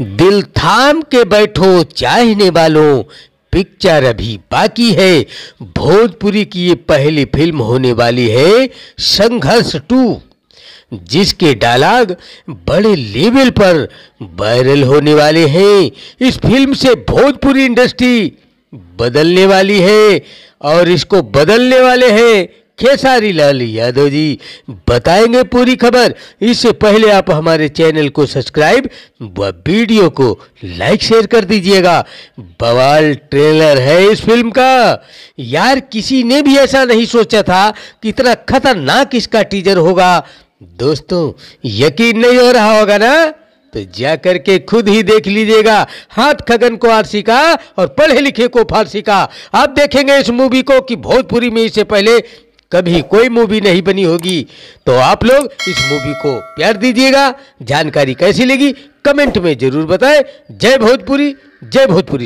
दिल थाम के बैठो चाहने वालों पिक्चर अभी बाकी है। भोजपुरी की ये पहली फ़िल्म होने वाली है संघर्ष टू, जिसके डायलॉग बड़े लेवल पर वायरल होने वाले हैं। इस फ़िल्म से भोजपुरी इंडस्ट्री बदलने वाली है और इसको बदलने वाले हैं खेसारी लाल यादव जी? बताएँगे पूरी खबर। इससे पहले आप हमारे चैनल को सब्सक्राइब व वीडियो को लाइक, शेयर कर दीजिएगा। बवाल ट्रेलर है इस फ़िल्म का। यार, किसी ने भी ऐसा नहीं सोचा था कि इतना खतरनाक इसका टीजर होगा। दोस्तों, यकीन नहीं हो रहा होगा ना? तो जा करके खुद ही देख लीजिएगा। हाथ खगन को आरसी का और पढ़े लिखे को फारसी का। आप देखेंगे इस मूवी को कि भोजपुरी में इससे पहले कभी कोई मूवी नहीं बनी होगी। तो आप लोग इस मूवी को प्यार दीजिएगा। जानकारी कैसी लगी, कमेंट में ज़रूर बताएँ। जय भोजपुरी जय भोजपुरी।